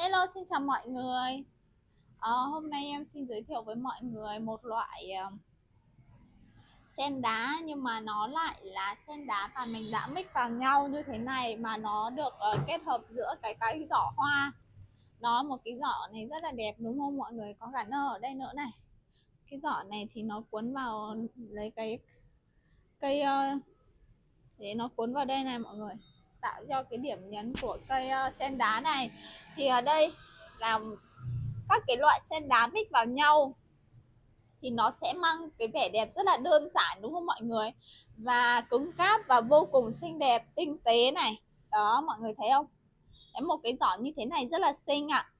Hello, xin chào mọi người. À, hôm nay em xin giới thiệu với mọi người một loại uh, sen đá nhưng mà nó lại là sen đá và mình đã mix vào nhau như thế này mà nó được uh, kết hợp giữa cái cái giỏ hoa. Nó một cái giỏ này rất là đẹp đúng không mọi người? Có cả nơ ở đây nữa này. Cái giỏ này thì nó cuốn vào lấy cái cây uh, để nó cuốn vào đây này mọi người tạo cho cái điểm nhấn của cây uh, sen đá này. Thì ở đây là các cái loại sen đá mix vào nhau thì nó sẽ mang cái vẻ đẹp rất là đơn giản đúng không mọi người? Và cứng cáp và vô cùng xinh đẹp tinh tế này. Đó mọi người thấy không? Đấy, một cái giỏ như thế này rất là xinh ạ. À.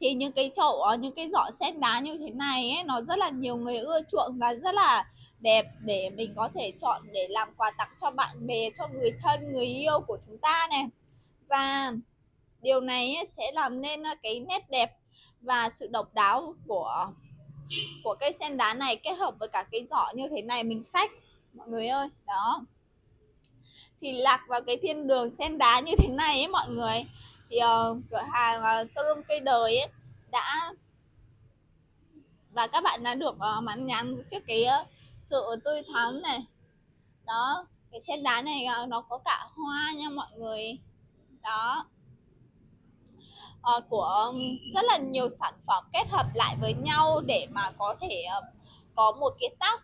thì những cái chậu ờ, những cái giỏ sen đá như thế này ấy, nó rất là nhiều người ưa chuộng và rất là đẹp để mình có thể chọn để làm quà tặng cho bạn bè cho người thân người yêu của chúng ta này. Và điều này sẽ làm nên ờ, cái nét đẹp và sự độc đáo của của cây sen đá này kết hợp với cả cái giỏ như thế này mình xách mọi người ơi. Đó. Thì lạc vào cái thiên đường sen đá như thế này ấy mọi người. Thì uh, cửa hàng uh, showroom cây đời ấy đã và các bạn đã được uh, mắn nhắn trước cái uh, sự tươi thắm này. Đó cái sen đá này à, nó có cả hoa nha mọi người. Đó. À, của um, rất là nhiều sản phẩm kết hợp lại với nhau để mà có thể um, có một cái tác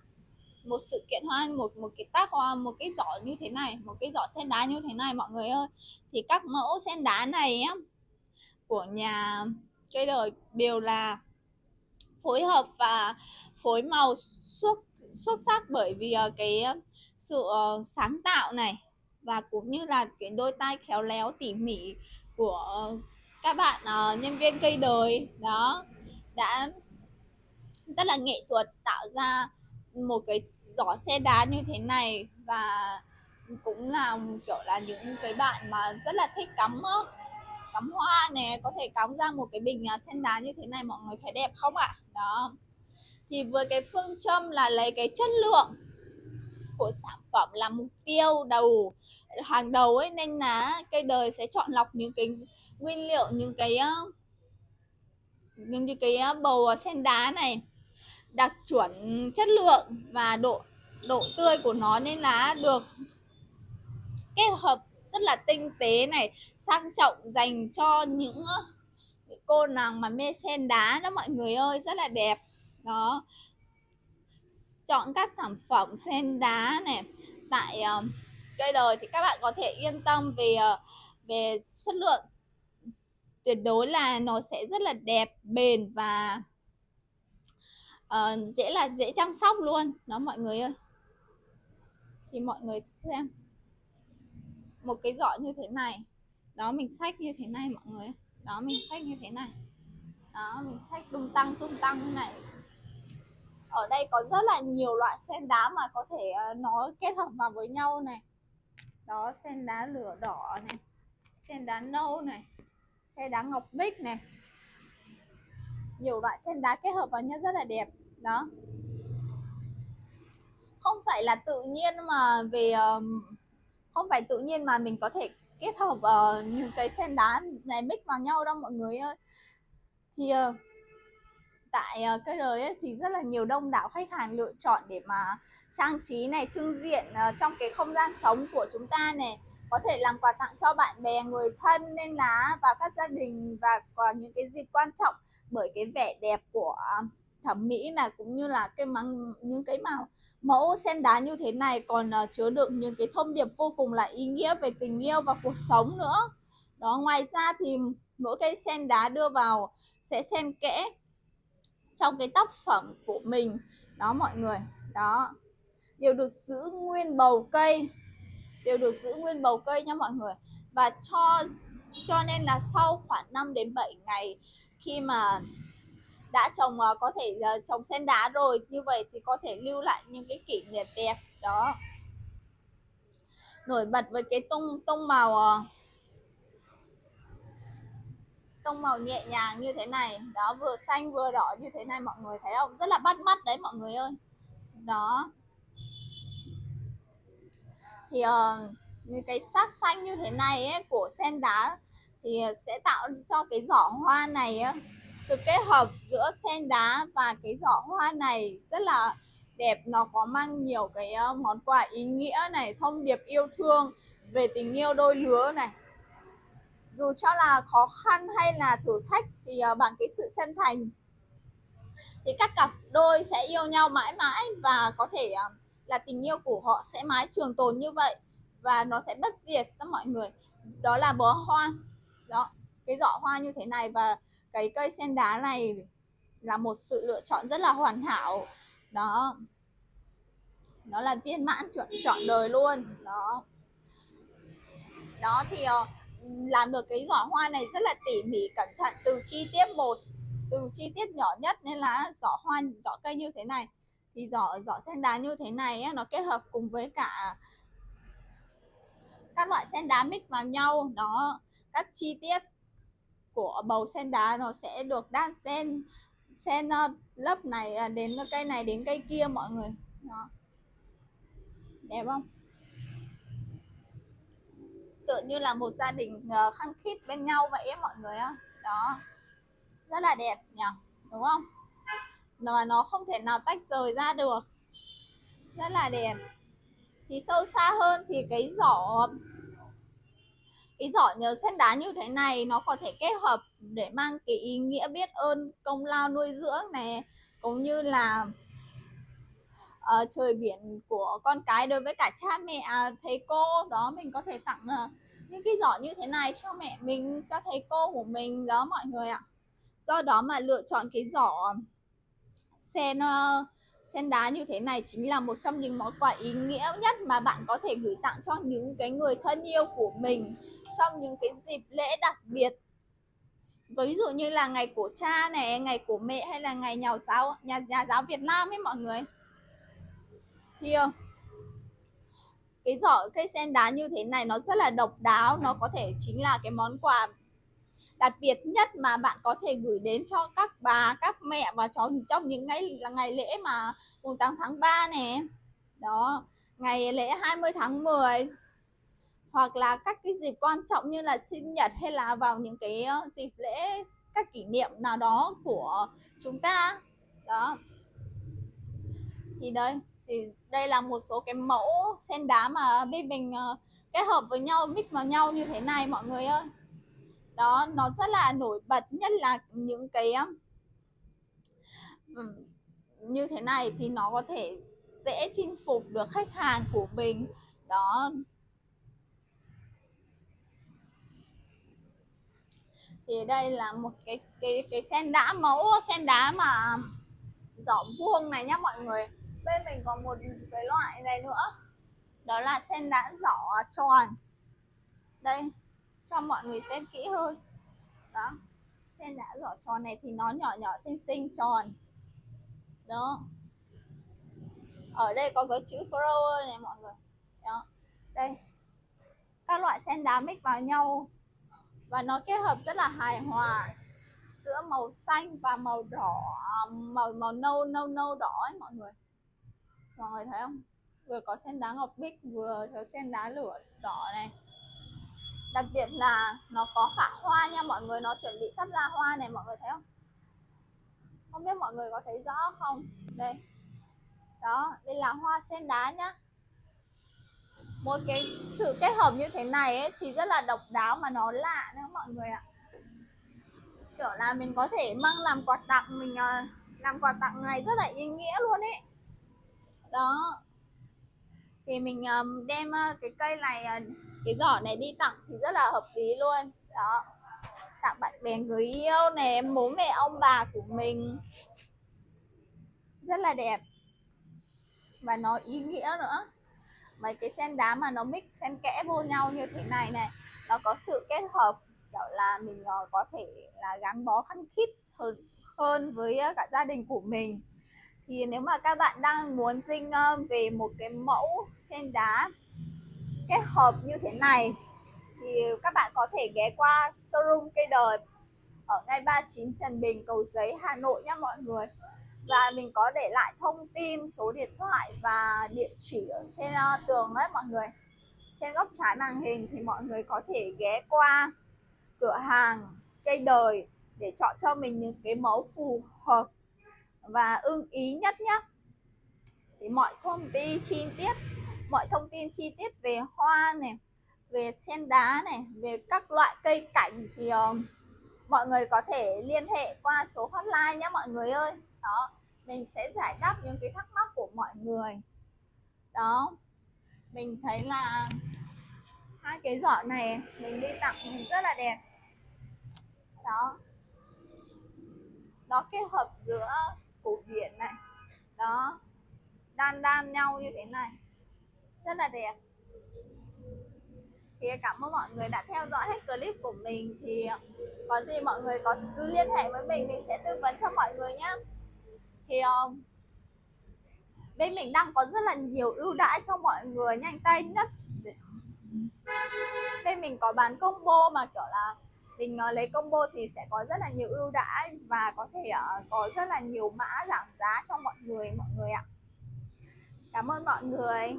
một sự kiện hoa một một cái tác hoa một cái giỏ như thế này một cái giỏ sen đá như thế này mọi người ơi. Thì các mẫu sen đá này á của nhà cây đời đều là phối hợp và phối màu suốt xuất sắc bởi vì uh, cái ờ, sự uh, sáng tạo này và cũng như là cái đôi tay khéo léo tỉ mỉ của uh, các bạn uh, nhân viên cây đời đó đã rất là nghệ thuật tạo ra một cái giỏ xe đá như thế này và cũng là kiểu là những cái bạn mà rất là thích cắm cắm hoa này có thể cắm ra một cái bình à, sen đá như thế này mọi người thấy đẹp không ạ à? đó thì với cái phương châm là lấy cái chất lượng của sản phẩm là mục tiêu đầu, hàng đầu ấy, nên là cây đời sẽ chọn lọc những cái nguyên liệu, những cái ờ, những cái ờ, bầu sen đá này, đạt chuẩn chất lượng và độ độ tươi của nó, nên là được kết hợp rất là tinh tế này, sang trọng dành cho những ờ, cô nàng mà mê sen đá đó, mọi người ơi, rất là đẹp đó. Chọn các sản phẩm sen đá này. Tại uh, cây đời thì các bạn có thể yên tâm về uh, về chất lượng. Tuyệt đối là nó sẽ rất là đẹp bền và uh, dễ là dễ chăm sóc luôn. Đó mọi người ơi. Thì mọi người xem. Một cái giỏ như thế này. Đó mình xách như thế này mọi người đó mình xách như thế này. Đó mình xách tung tăng tung tăng như này ở đây có rất là nhiều loại sen đá mà có thể ờ, nó kết hợp vào với nhau này. Đó sen đá lửa đỏ này sen đá nâu này sen đá ngọc bích này. Nhiều loại sen đá kết hợp vào nhau rất là đẹp. Đó. Không phải là tự nhiên mà về không phải tự nhiên mà mình có thể kết hợp uh, những cái sen đá này mix vào nhau đâu mọi người ơi. Thì uh, tại ờ, uh, cây đời ấy, thì rất là nhiều đông đảo khách hàng lựa chọn để mà trang trí này trưng diện uh, trong cái không gian sống của chúng ta này có thể làm quà tặng cho bạn bè người thân nên lá và các gia đình và có những cái dịp quan trọng bởi cái vẻ đẹp của thẩm mỹ là cũng như là cái măng những cái màu mẫu sen đá như thế này còn uh, chứa đựng những cái thông điệp vô cùng là ý nghĩa về tình yêu và cuộc sống nữa. Đó ngoài ra thì mỗi cây sen đá đưa vào sẽ xen kẽ trong cái tác phẩm của mình. Đó mọi người, đó. Đều được giữ nguyên bầu cây. Đều được giữ nguyên bầu cây nha mọi người. Và cho cho nên là sau khoảng 5 đến 7 ngày khi mà đã trồng à, có thể trồng sen đá rồi, như vậy thì có thể lưu lại những cái kỷ niệm đẹp, đó. Nổi bật với cái tông tông màu à, tông màu nhẹ nhàng như thế này. Đó vừa xanh vừa đỏ như thế này mọi người thấy không? Rất là bắt mắt đấy mọi người ơi. Đó. Thì uh, những cái sắc xanh như thế này ấy, của sen đá thì sẽ tạo cho cái giỏ hoa này ấy, sự kết hợp giữa sen đá và cái giỏ hoa này rất là đẹp. Nó có mang nhiều cái ờ, món quà ý nghĩa này thông điệp yêu thương về tình yêu đôi lứa này dù cho là khó khăn hay là thử thách thì ờ, bằng cái sự chân thành thì các cặp đôi sẽ yêu nhau mãi mãi và có thể ờ, là tình yêu của họ sẽ mãi trường tồn như vậy và nó sẽ bất diệt đó mọi người. Đó là bó hoa. Đó cái giỏ hoa như thế này và cái cây sen đá này là một sự lựa chọn rất là hoàn hảo. Đó. Nó là viên mãn chuẩn chọn đời luôn. Đó. Đó thì uh, làm được cái giỏ hoa này rất là tỉ mỉ cẩn thận từ chi tiết một từ chi tiết nhỏ nhất nên là giỏ hoa giỏ cây như thế này. Thì giỏ giỏ sen đá như thế này ấy, nó kết hợp cùng với cả các loại sen đá mix vào nhau. Đó các chi tiết của bầu sen đá nó sẽ được đan sen sen ờ, lớp này à, đến cây này đến cây kia mọi người. Đó. Đẹp không? Tựa như là một gia đình ờ, khăng khít bên nhau vậy ấy, mọi người ạ đó. Rất là đẹp nhỉ đúng không? Mà nó không thể nào tách rời ra được. Rất là đẹp. Thì sâu xa hơn thì cái giỏ cái giỏ nhớ sen đá như thế này nó có thể kết hợp để mang cái ý nghĩa biết ơn công lao nuôi dưỡng này cũng như là uh, trời biển của con cái đối với cả cha mẹ. À, thầy cô đó mình có thể tặng uh, những cái giỏ như thế này cho mẹ mình cho thầy cô của mình đó mọi người ạ. Do đó mà lựa chọn cái giỏ sen uh, sen đá như thế này chính là một trong những món quà ý nghĩa nhất mà bạn có thể gửi tặng cho những cái người thân yêu của mình trong những cái dịp lễ đặc biệt. Ví dụ như là ngày của cha này ngày của mẹ hay là ngày nhà giáo nhà, nhà giáo Việt Nam ấy mọi người. Here. cái giỏ cây sen đá như thế này nó rất là độc đáo, nó có thể chính là cái món quà đặc biệt nhất mà bạn có thể gửi đến cho các bà, các mẹ và cháu trong những ngày, là ngày lễ mà mùng 8 tháng 3 nè. Đó, ngày lễ 20 tháng 10 hoặc là các cái dịp quan trọng như là sinh nhật hay là vào những cái ờ, dịp lễ các kỷ niệm nào đó của chúng ta. Đó thì đây thì đây là một số cái mẫu sen đá mà bên mình uh, kết hợp với nhau mix vào nhau như thế này mọi người ơi. Đó nó rất là nổi bật nhất là những cái như thế này thì nó có thể dễ chinh phục được khách hàng của mình. Đó. Thì đây là một cái cái cái sen đá mẫu sen đá mà giỏ vuông này nhá mọi người bên mình còn một cái loại này nữa. Đó là sen đá giỏ tròn. Đây, cho mọi người xem kỹ hơn. Đó, sen đá giỏ tròn này thì nó nhỏ nhỏ xinh xinh tròn. Đó. Ở đây có cái chữ flower này mọi người. Đó. Đây. Các loại sen đá mix vào nhau. Và nó kết hợp rất là hài hòa giữa màu xanh và màu đỏ à, màu màu nâu nâu nâu đỏ ấy mọi người mọi người thấy không? Vừa có sen đá ngọc bích vừa có sen đá lửa đỏ này. Đặc biệt là nó có cả hoa nha mọi người nó chuẩn bị sắp ra hoa này mọi người thấy không? Không biết mọi người có thấy rõ không? Đây. Đó đây là hoa sen đá nhá. Một cái sự kết hợp như thế này ấy, thì rất là độc đáo mà nó lạ nữa mọi người ạ. Kiểu là mình có thể mang làm quà tặng mình à, làm quà tặng này rất là ý nghĩa luôn ấy đó. Thì mình um, đem uh, cái cây này uh, cái giỏ này đi tặng thì rất là hợp lý luôn. Đó. Tặng bạn bè người yêu này bố mẹ ông bà của mình. Rất là đẹp. Và nó ý nghĩa nữa. Mấy cái sen đá mà nó mix sen kẽ vô nhau như thế này này nó có sự kết hợp kiểu là mình có thể là gắn bó khăng khít hơn hơn với cả gia đình của mình thì nếu mà các bạn đang muốn dinh ờ, về một cái mẫu sen đá kết hợp như thế này, thì các bạn có thể ghé qua showroom cây đời ở ngay 39 Trần Bình, Cầu Giấy Hà Nội nhé mọi người. Và mình có để lại thông tin, số điện thoại và địa chỉ ở trên ờ, tường đấy mọi người. Trên góc trái màn hình thì mọi người có thể ghé qua cửa hàng cây đời để chọn cho mình những cái mẫu phù hợp và ưng ý nhất nhé thì mọi thông tin chi tiết mọi thông tin chi tiết về hoa này về sen đá này về các loại cây cảnh thì uh, mọi người có thể liên hệ qua số hotline nhé mọi người ơi. Đó mình sẽ giải đáp những cái thắc mắc của mọi người. Đó mình thấy là hai cái giỏ này mình đi tặng rất là đẹp. Đó. Nó kết hợp giữa cổ điển này. Đó đan đan nhau như thế này. Rất là đẹp. Thì cảm ơn mọi người đã theo dõi hết clip của mình. Thì có gì mọi người có cứ liên hệ với mình mình sẽ tư vấn cho mọi người nhé thì um, bên mình đang có rất là nhiều ưu đãi cho mọi người nhanh tay nhất. Bên mình có bán combo mà kiểu là mình ờ, lấy combo thì sẽ có rất là nhiều ưu đãi và có thể ờ, có rất là nhiều mã giảm giá cho mọi người mọi người ạ. Cảm ơn mọi người.